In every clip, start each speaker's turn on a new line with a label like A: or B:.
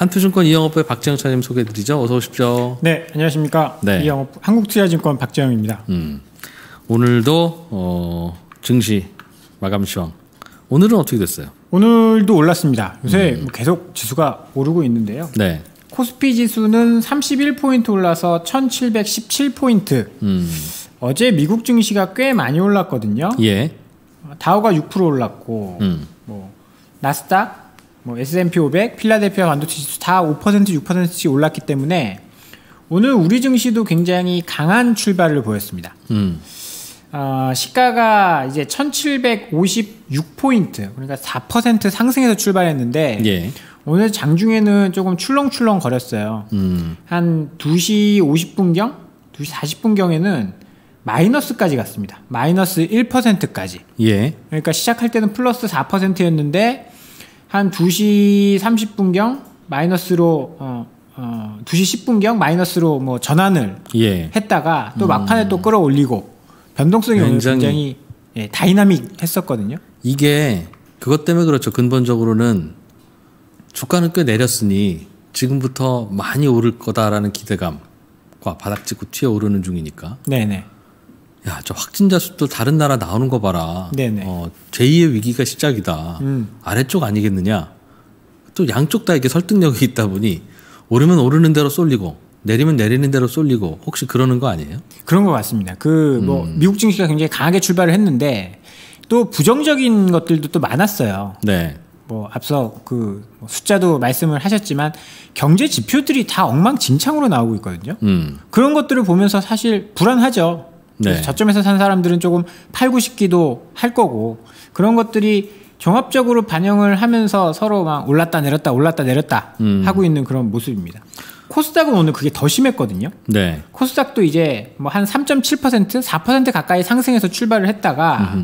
A: 한투증권 이영업부의 박재영 차장님 소개해드리죠. 어서 오십시오.
B: 네, 안녕하십니까.
A: 네.
B: 이영업 한국투자증권 박재영입니다.
A: 음, 오늘도 어, 증시 마감 시황. 오늘은 어떻게 됐어요?
B: 오늘도 올랐습니다. 요새
A: 음.
B: 뭐 계속 지수가 오르고 있는데요.
A: 네.
B: 코스피 지수는 31포인트 올라서 1717포인트.
A: 음,
B: 어제 미국 증시가 꽤 많이 올랐거든요.
A: 예.
B: 다우가 6% 올랐고
A: 음,
B: 뭐 나스닥, 뭐 S&P 500, 필라델피아 반도체 지수 다 5% 6%씩 올랐기 때문에 오늘 우리 증시도 굉장히 강한 출발을 보였습니다.
A: 음,
B: 어, 시가가 이제 1756포인트, 그러니까 4% 상승해서 출발했는데,
A: 예.
B: 오늘 장중에는 조금 출렁출렁 거렸어요.
A: 음,
B: 한 2시 50분경? 2시 40분경에는 마이너스까지 갔습니다. 마이너스 1%까지.
A: 예.
B: 그러니까 시작할 때는 플러스 4%였는데, 한 2시 30분경? 마이너스로, 어, 어, 2시 10분경? 마이너스로 뭐 전환을
A: 예.
B: 했다가 또 막판에 또 끌어올리고 변동성이
A: 굉장히-
B: 굉장히 예, 다이나믹 했었거든요.
A: 이게 그것 때문에 그렇죠. 근본적으로는 주가는 꽤 내렸으니 지금부터 많이 오를 거다라는 기대감과 바닥 찍고 튀어 오르는 중이니까.
B: 네네.
A: 야, 저 확진자 수도 다른 나라 나오는 거 봐라.
B: 네네.
A: 어, 제2의 위기가 시작이다.
B: 음.
A: 아래쪽 아니겠느냐. 또 양쪽 다 이게 설득력이 있다 보니 오르면 오르는 대로 쏠리고 내리면 내리는 대로 쏠리고 혹시 그러는 거 아니에요?
B: 그런 것 같습니다. 그뭐
A: 음.
B: 미국 증시가 굉장히 강하게 출발을 했는데 또 부정적인 것들도 또 많았어요.
A: 네.
B: 뭐 앞서 그뭐 숫자도 말씀을 하셨지만 경제 지표들이 다 엉망진창으로 나오고 있거든요.
A: 음.
B: 그런 것들을 보면서 사실 불안하죠.
A: 네.
B: 저점에서 산 사람들은 조금 팔고 싶기도 할 거고 그런 것들이 종합적으로 반영을 하면서 서로 막 올랐다 내렸다 올랐다 내렸다
A: 음.
B: 하고 있는 그런 모습입니다. 코스닥은 오늘 그게 더 심했거든요.
A: 네.
B: 코스닥도 이제 뭐 한 3.7% 4% 가까이 상승해서 출발을 했다가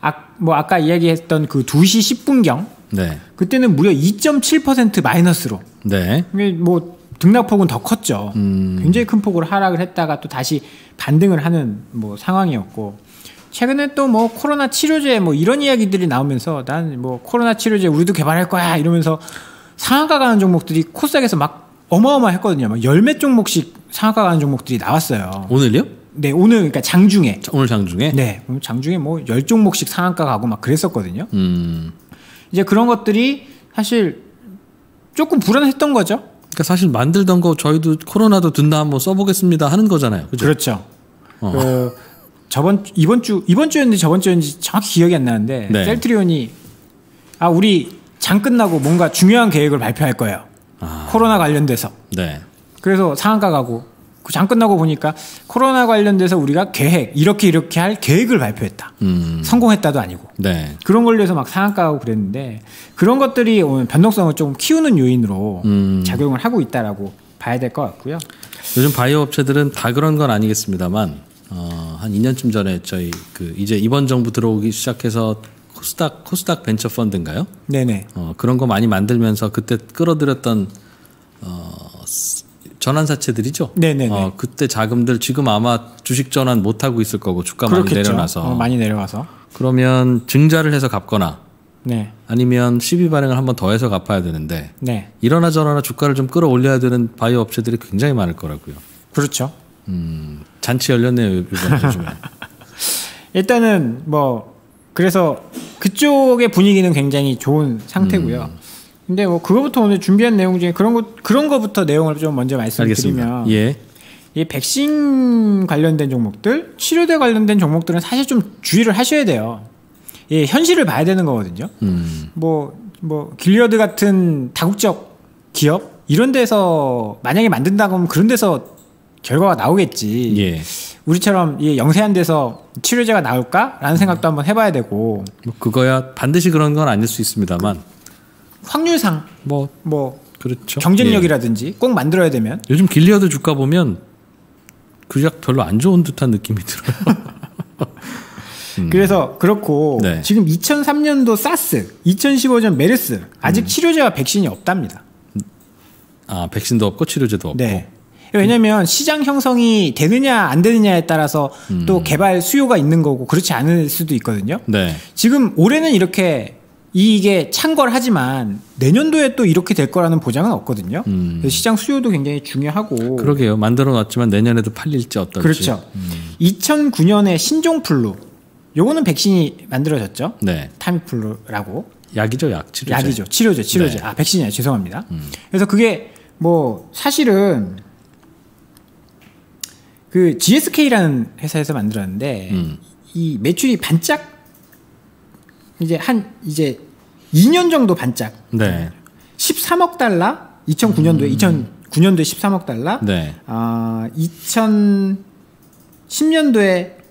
B: 아, 뭐 아까 이야기했던 그 2시 10분경
A: 네.
B: 그때는 무려 2.7% 마이너스로
A: 네.
B: 이게 뭐 등락폭은 더 컸죠.
A: 음.
B: 굉장히 큰 폭으로 하락을 했다가 또 다시 반등을 하는 뭐 상황이었고 최근에 또 뭐 코로나 치료제 뭐 이런 이야기들이 나오면서 난 뭐 코로나 치료제 우리도 개발할 거야 이러면서 상한가 가는 종목들이 코스닥에서 막 어마어마했거든요. 막 열몇 종목씩 상한가 가는 종목들이 나왔어요.
A: 오늘요?
B: 네, 오늘 그러니까 장중에
A: 자, 오늘 장중에?
B: 네, 장중에 뭐 열 종목씩 상한가 가고 막 그랬었거든요.
A: 음.
B: 이제 그런 것들이 사실 조금 불안했던 거죠.
A: 그러니까 사실 만들던 거 저희도 코로나도 든다 한번 써보겠습니다 하는 거잖아요. 그죠?
B: 그렇죠.
A: 어.
B: 그 저번 주- 이번 주 이번 주였는지 저번 주였는지 정확히 기억이 안 나는데
A: 네.
B: 셀트리온이 아 우리 장 끝나고 뭔가 중요한 계획을 발표할 거예요.
A: 아.
B: 코로나 관련돼서.
A: 네.
B: 그래서 상한가 가고 그 장 끝나고 보니까 코로나 관련돼서 우리가 계획 이렇게 이렇게 할 계획을 발표했다.
A: 음.
B: 성공했다도 아니고
A: 네.
B: 그런 걸로 해서 막 상한가 가고 그랬는데 그런 것들이 오늘 변동성을 조금 키우는 요인으로
A: 음.
B: 작용을 하고 있다라고 봐야 될 것 같고요.
A: 요즘 바이오 업체들은 다 그런 건 아니겠습니다만 어, 한 2년쯤 전에 저희 그 이제 이번 정부 들어오기 시작해서 코스닥 코스닥 벤처 펀드인가요?
B: 네네.
A: 어, 그런 거 많이 만들면서 그때 끌어들였던 어, 스- 전환사채들이죠.
B: 네네네.
A: 어, 그때 자금들 지금 아마 주식 전환 못 하고 있을 거고 주가 많이
B: 그렇겠죠.
A: 내려놔서
B: 어, 많이 내려와서.
A: 그러면 증자를 해서 갚거나
B: 네.
A: 아니면 시비 발행을 한번 더 해서 갚아야 되는데
B: 네.
A: 이러나 저러나 주가를 좀 끌어올려야 되는 바이오 업체들이 굉장히 많을 거라고요.
B: 그렇죠.
A: 음, 잔치 열렸네요 이번 요즘에.
B: 일단은 뭐 그래서 그쪽의 분위기는 굉장히 좋은 상태고요.
A: 음.
B: 근데 뭐 그거부터 오늘 준비한 내용 중에 그런 거 그런 거부터 내용을 좀 먼저 말씀드리면.
A: 예.
B: 이 백신 관련된 종목들, 치료제 관련된 종목들은 사실 좀 주의를 하셔야 돼요. 예, 현실을 봐야 되는 거거든요.
A: 음,
B: 뭐, 뭐, 길리어드 같은 다국적 기업? 이런 데서 만약에 만든다고 하면 그런 데서 결과가 나오겠지.
A: 예.
B: 우리처럼 이 영세한 데서 치료제가 나올까라는 생각도 한번 해봐야 되고
A: 뭐 그거야 반드시 그런 건 아닐 수 있습니다만
B: 확률상 뭐뭐
A: 그렇죠.
B: 경쟁력이라든지 꼭 만들어야 되면
A: 예. 요즘 길리어드 주가 보면 그닥 별로 안 좋은 듯한 느낌이 들어요.
B: 그래서 그렇고
A: 음. 네.
B: 지금 2003년도 사스, 2015년 메르스
A: 음.
B: 아직 치료제와 백신이 없답니다.
A: 아 백신도 없고 치료제도 없고.
B: 네. 왜냐하면 시장 형성이 되느냐 안 되느냐에 따라서
A: 음.
B: 또 개발 수요가 있는 거고 그렇지 않을 수도 있거든요.
A: 네.
B: 지금 올해는 이렇게 이게 창궐하지만 내년도에 또 이렇게 될 거라는 보장은 없거든요.
A: 음.
B: 시장 수요도 굉장히 중요하고
A: 그러게요. 만들어 놨지만 내년에도 팔릴지 어떨지.
B: 그렇죠. 2009년에 신종플루 요거는 백신이 만들어졌죠.
A: 네.
B: 타미플루라고
A: 약이죠, 약. 치료제.
B: 약이죠. 치료제, 치료제.
A: 네.
B: 아, 백신이야. 죄송합니다.
A: 음.
B: 그래서 그게 뭐 사실은 그 GSK라는 회사에서 만들었는데
A: 음.
B: 이 매출이 반짝 이제 한 이제 2년 정도 반짝
A: 네.
B: 13억 달러 2009년도에 2009년도에 13억 달러
A: 네.
B: 아 2010년도에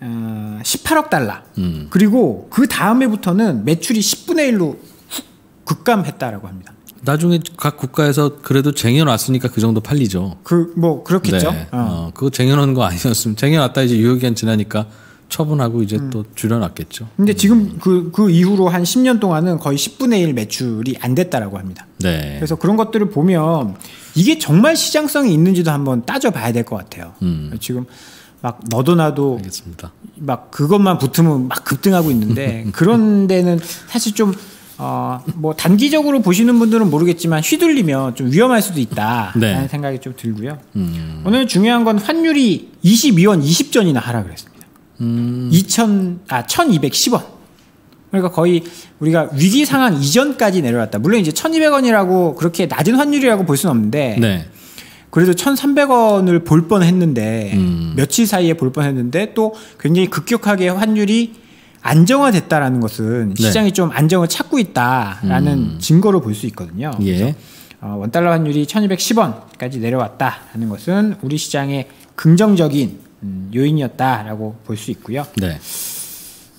B: 어, 18억 달러
A: 음.
B: 그리고 그 다음 해부터는 매출이 10분의 1로 훅 급감했다라고 합니다.
A: 나중에 각 국가에서 그래도 쟁여놨으니까 그 정도 팔리죠.
B: 그 뭐 그렇겠죠.
A: 네.
B: 어.
A: 어, 그거 쟁여놓은 거 아니었으면 쟁여놨다 이제 유효기간 지나니까 처분하고 이제
B: 음.
A: 또 줄여놨겠죠.
B: 근데 지금 그, 그 이후로 한 10년 동안은 거의 10분의 1 매출이 안 됐다라고 합니다.
A: 네.
B: 그래서 그런 것들을 보면 이게 정말 시장성이 있는지도 한번 따져봐야 될 것 같아요.
A: 음.
B: 지금 막 너도 나도
A: 알겠습니다.
B: 막 그것만 붙으면 막 급등하고 있는데 그런 데는 사실 좀 어, 뭐 단기적으로 보시는 분들은 모르겠지만 휘둘리면 좀 위험할 수도 있다라는
A: 네.
B: 생각이 좀 들고요.
A: 음.
B: 오늘 중요한 건 환율이 22원 20전이나 하락을 했습니다.
A: 음.
B: 2000, 아, 1210원. 그러니까 거의 우리가 위기 상황 이전까지 내려왔다. 물론 이제 1200원이라고 그렇게 낮은 환율이라고 볼 수는 없는데
A: 네.
B: 그래도 1300원을 볼 뻔 했는데
A: 음.
B: 며칠 사이에 볼 뻔 했는데 또 굉장히 급격하게 환율이 안정화됐다라는 것은
A: 네.
B: 시장이 좀 안정을 찾고 있다라는 증거로 볼 수 있거든요.
A: 예.
B: 어, 원달러 환율이 1210원까지 내려왔다 하는 것은 우리 시장의 긍정적인 음, 요인이었다라고 볼 수 있고요.
A: 네.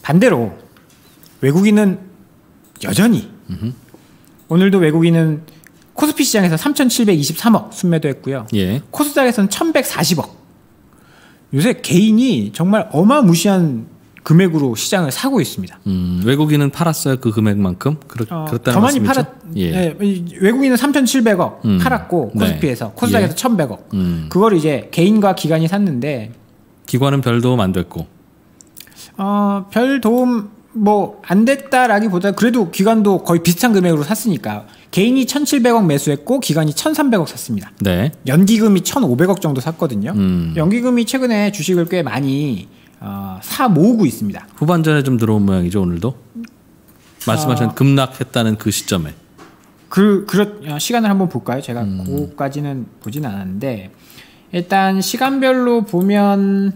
B: 반대로 외국인은 여전히 오늘도 외국인은 코스피 시장에서 3,723억 순매도했고요.
A: 예.
B: 코스닥에서는 1,140억. 요새 개인이 정말 어마무시한 금액으로 시장을 사고 있습니다.
A: 음, 외국인은 팔았어요 그 금액만큼 그렇,
B: 어,
A: 그렇다는
B: 더 많이? 팔았.
A: 예.
B: 예, 이 외국인은 3,700억
A: 음.
B: 팔았고
A: 네.
B: 코스피에서 코스닥에서
A: 예.
B: 1,100억.
A: 음,
B: 그걸 이제 개인과 기관이 샀는데
A: 기관은 별 도움 안 됐고.
B: 어, 별 도움 뭐 안 됐다라기보다 그래도 기관도 거의 비슷한 금액으로 샀으니까 개인이 1,700억 매수했고 기관이 1,300억 샀습니다.
A: 네.
B: 연기금이 1,500억 정도 샀거든요.
A: 음.
B: 연기금이 최근에 주식을 꽤 많이 어, 사 모으고 있습니다.
A: 후반전에 좀 들어온 모양이죠 오늘도. 말씀하신
B: 아.
A: 급락했다는 그 시점에.
B: 그, 그렇, 어, 시간을 한번 볼까요? 제가
A: 음.
B: 그거까지는 보진 않았는데, 일단 시간별로 보면,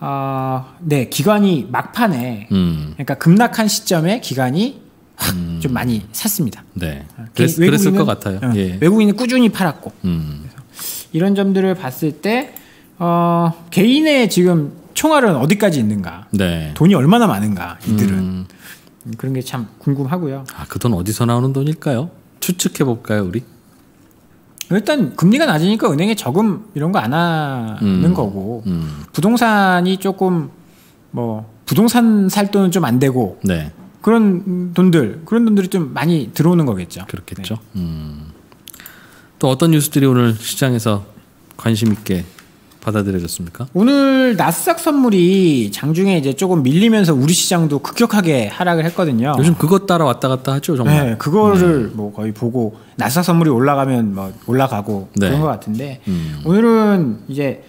B: 어, 네, 기관이 막판에,
A: 음,
B: 그러니까 급락한 시점에 기관이 확좀 많이 샀습니다.
A: 네.
B: 개-
A: 그랬, 그랬을
B: 외국인은-
A: 것 같아요.
B: 어,
A: 예.
B: 외국인은 꾸준히 팔았고,
A: 음,
B: 이런 점들을 봤을 때, 어, 개인의 지금 총알은 어디까지 있는가?
A: 네.
B: 돈이 얼마나 많은가, 이들은.
A: 음,
B: 음, 그런 게 참 궁금하고요.
A: 아, 그 돈 어디서 나오는 돈일까요? 추측해 볼까요, 우리?
B: 일단 금리가 낮으니까 은행에 저금 이런 거 안 하는
A: 음.
B: 거고
A: 음,
B: 부동산이 조금 뭐 부동산 살 돈은 좀 안 되고
A: 네.
B: 그런 돈들 그런 돈들이 좀 많이 들어오는 거겠죠.
A: 그렇겠죠.
B: 네.
A: 음. 또 어떤 뉴스들이 오늘 시장에서 관심 있게 받아들여졌습니까?
B: 오늘 나스닥 선물이 장중에 이제 조금 밀리면서 우리 시장도 급격하게 하락을 했거든요.
A: 요즘 그것 따라 왔다 갔다 하죠, 정말.
B: 네, 그거를 뭐 거의 보고 나스닥 선물이 올라가면 뭐 올라가고
A: 네.
B: 그런 것 같은데
A: 음.
B: 오늘은 이제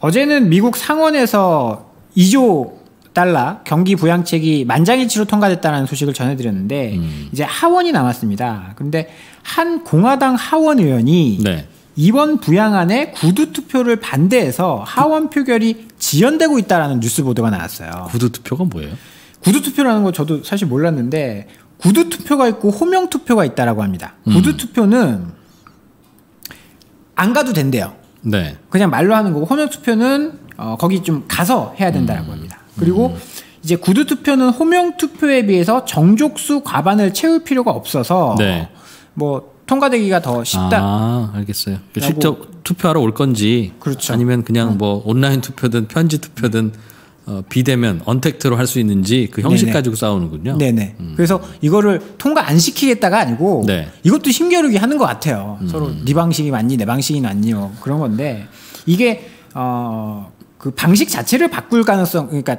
B: 어제는 미국 상원에서 2조 달러 경기 부양책이 만장일치로 통과됐다는 소식을 전해드렸는데
A: 음.
B: 이제 하원이 남았습니다. 근데 한 공화당 하원 의원이
A: 네.
B: 이번 부양안에 구두 투표를 반대해서 하원 표결이 지연되고 있다라는 뉴스 보도가 나왔어요.
A: 구두 투표가 뭐예요?
B: 구두 투표라는 거 저도 사실 몰랐는데 구두 투표가 있고 호명 투표가 있다라고 합니다.
A: 음.
B: 구두 투표는 안 가도 된대요.
A: 네.
B: 그냥 말로 하는 거고 호명 투표는 어, 거기 좀 가서 해야 된다라고
A: 음.
B: 합니다. 그리고 이제 구두 투표는 호명 투표에 비해서 정족수 과반을 채울 필요가 없어서
A: 네.
B: 뭐 통과되기가 더 쉽다.
A: 아, 알겠어요. 직접 투표하러 올 건지
B: 그렇죠.
A: 아니면 그냥 뭐 온라인 투표든 편지 투표든 어, 비대면 언택트로 할 수 있는지 그 형식
B: 네네.
A: 가지고 싸우는군요.
B: 네네. 그래서 이거를 통과 안 시키겠다가 아니고
A: 네. 음.
B: 이것도 힘겨루기 하는 것 같아요. 서로 네 방식이 맞니 내 방식이 맞니 뭐 그런 건데 이게 어 그 방식 자체를 바꿀 가능성 그러니까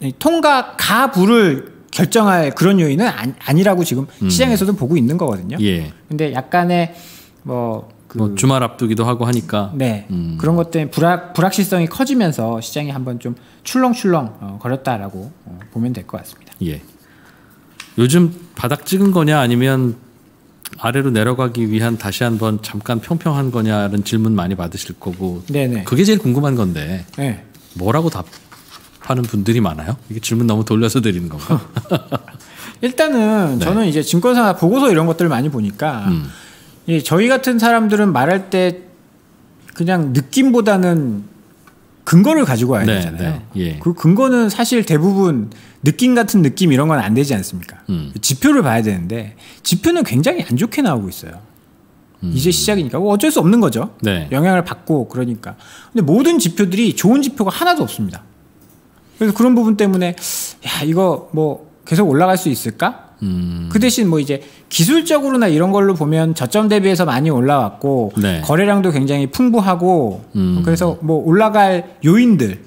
B: 이 통과 가부를 결정할 그런 요인은 아니, 라고 지금 시장에서도 보고 있는 거거든요.
A: 예.
B: 근데 약간의 뭐, 그
A: 뭐 주말 앞두기도 하고 하니까
B: 네
A: 음.
B: 그런 것 때문에 불확 불확실성이 커지면서 시장이 한번 좀 출렁출렁 어, 거렸다라고 어, 보면 될 것 같습니다.
A: 예. 요즘 바닥 찍은 거냐 아니면 아래로 내려가기 위한 다시 한번 잠깐 평평한 거냐는 질문 많이 받으실 거고
B: 네네.
A: 그게 제일 궁금한 건데
B: 네.
A: 뭐라고 답 하는 분들이 많아요? 이게 질문 너무 돌려서 드리는 건가?
B: 일단은
A: 네.
B: 저는 이제 증권사 보고서 이런 것들을 많이 보니까
A: 음.
B: 이 저희 같은 사람들은 말할 때 그냥 느낌보다는 근거를 가지고 와야
A: 네,
B: 되잖아요.
A: 네, 예.
B: 그 근거는 사실 대부분 느낌 같은 느낌 이런 건 안 되지 않습니까?
A: 음.
B: 지표를 봐야 되는데 지표는 굉장히 안 좋게 나오고 있어요.
A: 음.
B: 이제 시작이니까 뭐 어쩔 수 없는 거죠.
A: 네.
B: 영향을 받고 그러니까. 근데 모든 지표들이 좋은 지표가 하나도 없습니다. 그래서 그런 부분 때문에 야 이거 뭐 계속 올라갈 수 있을까?
A: 음.
B: 그 대신 뭐 이제 기술적으로나 이런 걸로 보면 저점 대비해서 많이 올라왔고
A: 네.
B: 거래량도 굉장히 풍부하고
A: 음.
B: 그래서 뭐 올라갈 요인들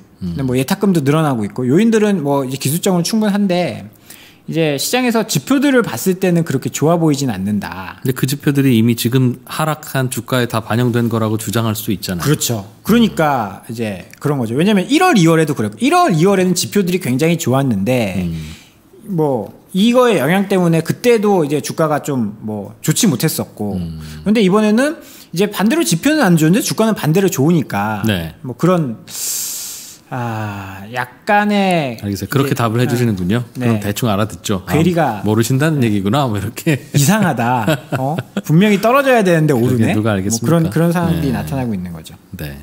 B: 뭐 예탁금도 늘어나고 있고 요인들은 뭐 기술적으로 충분한데 이제 시장에서 지표들을 봤을 때는 그렇게 좋아 보이진 않는다.
A: 근데 그 지표들이 이미 지금 하락한 주가에 다 반영된 거라고 주장할 수 있잖아요.
B: 그렇죠. 그러니까 이제 그런 거죠. 왜냐면 1월, 2월에도 그랬고 1월, 2월에는 지표들이 굉장히 좋았는데
A: 음.
B: 뭐 이거의 영향 때문에 그때도 이제 주가가 좀 뭐 좋지 못했었고
A: 음.
B: 근데 이번에는 이제 반대로 지표는 안 좋은데 주가는 반대로 좋으니까
A: 네.
B: 뭐 그런 아 약간의
A: 알겠어요. 그렇게
B: 이제,
A: 답을 해주시는군요.
B: 네.
A: 그럼 대충 알아듣죠. 아,
B: 괴리가-
A: 모르신다는 얘기구나. 뭐 이렇게.
B: 이상하다. 어? 분명히 떨어져야 되는데 오르네.
A: 누가
B: 뭐
A: 알겠습니까?
B: 그런 그런 상황들이
A: 네.
B: 나타나고 있는 거죠.
A: 네.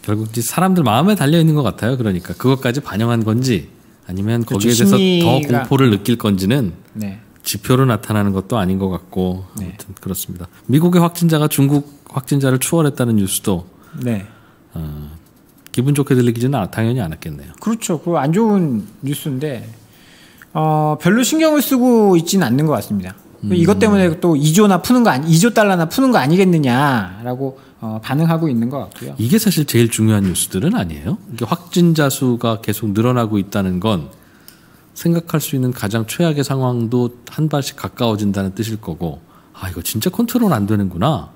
A: 결국 이제 사람들 마음에 달려 있는 것 같아요. 그러니까 그것까지 반영한 건지 아니면
B: 그렇죠.
A: 거기에 대해서 더
B: 심리가-
A: 공포를 느낄 건지는
B: 네.
A: 지표로 나타나는 것도 아닌 것 같고
B: 네.
A: 아무튼 그렇습니다. 미국의 확진자가 중국 확진자를 추월했다는 뉴스도
B: 네.
A: 어, 기분 좋게 들리기는 아- 당연히 않았겠네요.
B: 그렇죠. 그거 안 좋은 뉴스인데 어, 별로 신경을 쓰고 있지는 않는 것 같습니다.
A: 음.
B: 이것 때문에 또 2조나 푸는 거 아니 2조 달러나 푸는 거 아니겠느냐라고 어, 반응하고 있는 것 같고요.
A: 이게 사실 제일 중요한 뉴스들은 아니에요. 이게 확진자 수가 계속 늘어나고 있다는 건 생각할 수 있는 가장 최악의 상황도 한 발씩 가까워진다는 뜻일 거고, 아 이거 진짜 컨트롤 안 되는구나.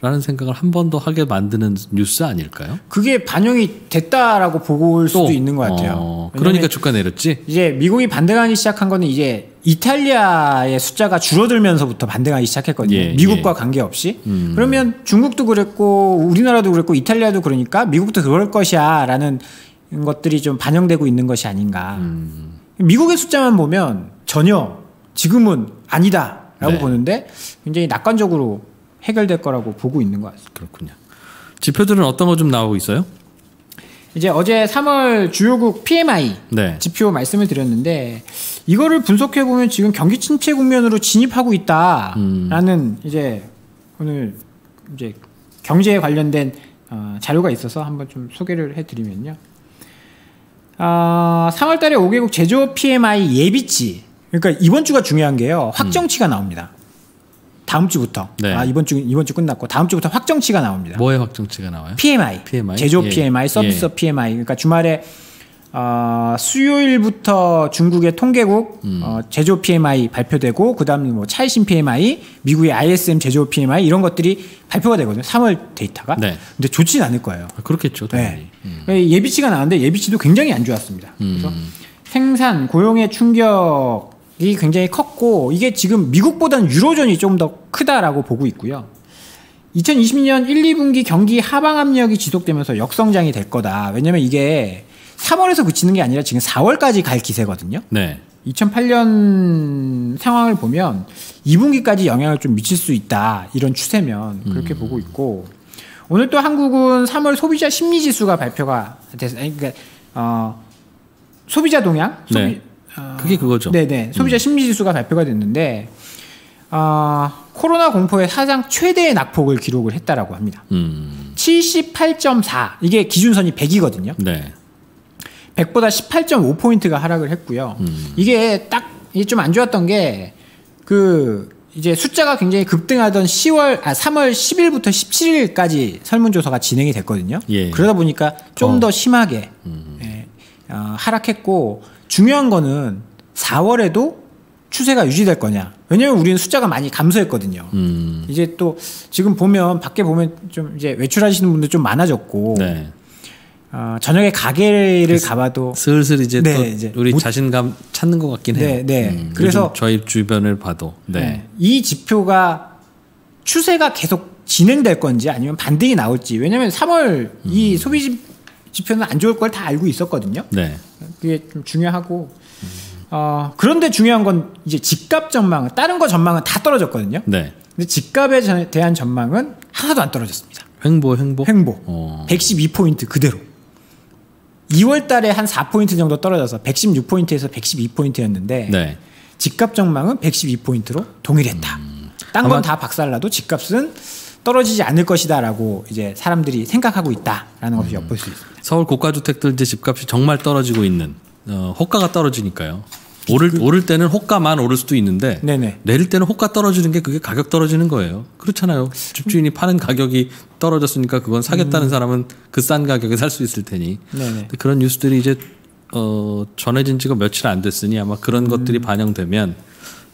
A: 라는 생각을 한 번 더 하게 만드는 뉴스 아닐까요?
B: 그게 반영이 됐다라고 볼 수도
A: 또,
B: 있는 것 같아요.
A: 어, 그러니까 주가 내렸지.
B: 이제 미국이 반등하기 시작한 거는 이제 이탈리아의 숫자가 줄어들면서부터 반등하기 시작했거든요.
A: 예,
B: 미국과
A: 예.
B: 관계없이.
A: 음.
B: 그러면 중국도 그랬고 우리나라도 그랬고 이탈리아도 그러니까 미국도 그럴 것이야라는 것들이 좀 반영되고 있는 것이 아닌가.
A: 음.
B: 미국의 숫자만 보면 전혀 지금은 아니다라고
A: 네.
B: 보는데 굉장히 낙관적으로 해결될 거라고 보고 있는 것 같습니다.
A: 그렇군요. 지표들은 어떤 거 좀 나오고 있어요?
B: 이제 어제 3월 주요국 PMI
A: 네.
B: 지표 말씀을 드렸는데 이거를 분석해 보면 지금 경기 침체 국면으로 진입하고 있다라는 이제 오늘 이제 경제에 관련된 어, 자료가 있어서 한번 좀 소개를 해드리면요. 어, 3월달에 5개국 제조업 PMI 예비치 그러니까 이번 주가 중요한 게요 확정치가 나옵니다. 다음 주부터
A: 네.
B: 아 이번 주 이번 주 끝났고 다음 주부터 확정치가 나옵니다.
A: 뭐의 확정치가 나와요?
B: PMI,
A: PMI?
B: 제조업
A: 예.
B: PMI, 서비스
A: 예.
B: PMI. 그러니까 주말에 어, 수요일부터 중국의 통계국
A: 음.
B: 어, 제조업 PMI 발표되고 그다음에 뭐 차이신 PMI, 미국의 ISM 제조업 PMI 이런 것들이 발표가 되거든요. 3월 데이터가.
A: 네.
B: 근데 좋지는 않을 거예요.
A: 아, 그렇겠죠, 당연히.
B: 네. 그러니까 예비치가 나왔는데 예비치도 굉장히 안 좋았습니다. 그래서
A: 음.
B: 생산 고용의 충격 이 굉장히 컸고 이게 지금 미국보다는 유로존이 좀 더 크다라고 보고 있고요. 2020년 1, 2분기 경기 하방 압력이 지속되면서 역성장이 될 거다. 왜냐면 이게 3월에서 그치는 게 아니라 지금 4월까지 갈 기세거든요.
A: 네.
B: 2008년 상황을 보면 2분기까지 영향을 좀 미칠 수 있다. 이런 추세면 그렇게 보고 있고 오늘 또 한국은 3월 소비자 심리 지수가 발표가 됐 그러니까 어, 소비자 동향 소비,
A: 네.
B: 어,
A: 그게 그거죠.
B: 네네 소비자 심리 지수가 발표가 됐는데 어, 코로나 공포의 사상 최대의 낙폭을 기록을 했다라고 합니다.
A: 음.
B: 78.4 이게 기준선이 100이거든요.
A: 네.
B: 100보다 18.5 포인트가 하락을 했고요.
A: 음.
B: 이게 딱, 이게 좀 안 좋았던 게, 그, 이제 숫자가 굉장히 급등하던 10월, 아, 3월 10일부터 17일까지 설문조사가 진행이 됐거든요.
A: 예.
B: 그러다 보니까 좀
A: 어.
B: 더 심하게, 예, 어, 하락했고, 중요한 거는 4월에도 추세가 유지될 거냐? 왜냐면 우리는 숫자가 많이 감소했거든요.
A: 음.
B: 이제 또 지금 보면 밖에 보면 좀 이제 외출하시는 분들 좀 많아졌고
A: 네.
B: 어, 저녁에 가게를 가봐도
A: 슬슬 이제
B: 네,
A: 또
B: 이제
A: 우리
B: 못-
A: 자신감 찾는 것 같긴 해요.
B: 네, 네.
A: 음,
B: 그래서-
A: 저희 주변을 봐도 네.
B: 네. 이 지표가 추세가 계속 진행될 건지 아니면 반등이 나올지 왜냐면 3월
A: 음.
B: 이 소비 지- 지표는 안 좋을 걸 다 알고 있었거든요.
A: 네.
B: 그게 좀 중요하고 어, 그런데 중요한 건 이제 집값 전망은 다른 거 전망은 다 떨어졌거든요.
A: 네.
B: 근데 집값에 전- 대한 전망은 하나도 안 떨어졌습니다.
A: 횡보 횡보.
B: 횡보.
A: 어.
B: 112포인트 그대로. 2월 달에 한 4포인트 정도 떨어져서 116포인트에서 112포인트였는데
A: 네.
B: 집값 전망은 112포인트로 동일했다. 딴건
A: 아마-
B: 다 박살나도 집값은 떨어지지 않을 것이다라고 이제 사람들이 생각하고 있다라는 것을 엿볼 수 있습니다.
A: 서울 고가 주택들 이제 집값이 정말 떨어지고 있는 어, 호가가 떨어지니까요. 오를 오를 때는 호가만 오를 수도 있는데
B: 그 네네.
A: 내릴 때는 호가 떨어지는 게 그게 가격 떨어지는 거예요. 그렇잖아요. 집주인이 파는 가격이 떨어졌으니까 그건 사겠다는
B: 음.
A: 사람은 그 싼 가격에 살 수 있을 테니. 그런 뉴스들이 이제 어, 전해진 지가 며칠 안 됐으니 아마 그런
B: 음.
A: 것들이 반영되면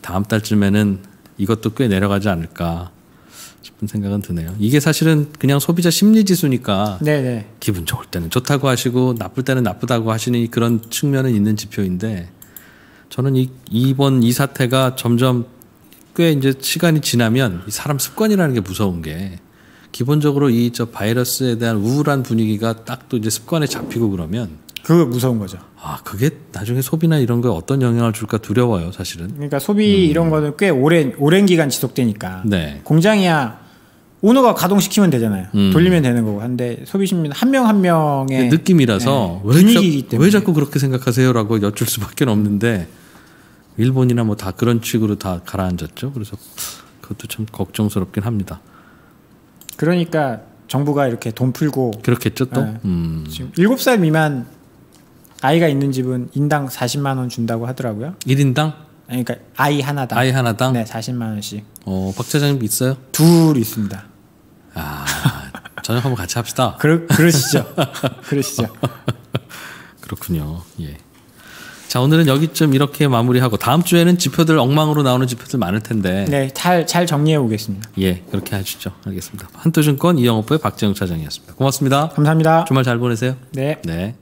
A: 다음 달쯤에는 이것도 꽤 내려가지 않을까 싶은 생각은 드네요. 이게 사실은 그냥 소비자 심리 지수니까
B: 네네.
A: 기분 좋을 때는 좋다고 하시고 나쁠 때는 나쁘다고 하시는 그런 측면은 있는 지표인데 저는 이 이번 이 사태가 점점 꽤 이제 시간이 지나면 이 사람 습관이라는 게 무서운 게 기본적으로 이 저 바이러스에 대한 우울한 분위기가 딱 또 이제 습관에 잡히고 그러면
B: 그거 무서운 거죠.
A: 아 그게 나중에 소비나 이런 거에 어떤 영향을 줄까 두려워요 사실은
B: 그러니까 소비 이런 거는 꽤 오랜 오랜 기간 지속되니까
A: 네
B: 공장이야 오너가 가동시키면 되잖아요.
A: 음.
B: 돌리면 되는 거고. 한데 소비 심리는 한 명 한 명의
A: 느낌이라서
B: 네,
A: 왜,
B: 분위기이기
A: 자,
B: 때문에
A: 왜 자꾸 그렇게 생각하세요라고 여쭐 수밖에 없는데 일본이나 뭐 다 그런 식으로 다 가라앉았죠. 그래서 그것도 참 걱정스럽긴 합니다.
B: 그러니까 정부가 이렇게 돈 풀고
A: 그렇겠죠 또.
B: 네.
A: 음.
B: 지금 7살 미만 아이가 있는 집은 인당 40만 원 준다고 하더라고요.
A: 1인당
B: 아니, 그러니까 아이 하나당
A: 아이 하나당
B: 네, 40만 원씩.
A: 어, 박 차장님 있어요?
B: 둘 있습니다.
A: 아 저녁 한번 같이 합시다.
B: 그러, 그러시죠. 그러시죠.
A: 그렇군요. 예. 자 오늘은 여기쯤 이렇게 마무리하고 다음 주에는 지표들 엉망으로 나오는 지표들 많을 텐데
B: 네, 잘, 잘 정리해 오겠습니다.
A: 예 그렇게 하시죠. 알겠습니다. 한도증권 이영업부의 박재영 차장이었습니다. 고맙습니다.
B: 감사합니다.
A: 주말 잘 보내세요.
B: 네.
A: 네.